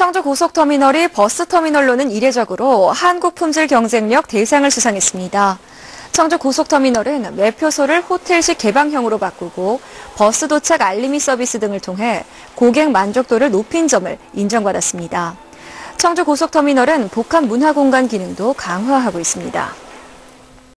청주 고속터미널이 버스터미널로는 이례적으로 한국품질 경쟁력 대상을 수상했습니다. 청주 고속터미널은 매표소를 호텔식 개방형으로 바꾸고 버스 도착 알림이 서비스 등을 통해 고객 만족도를 높인 점을 인정받았습니다. 청주 고속터미널은 복합 문화공간 기능도 강화하고 있습니다.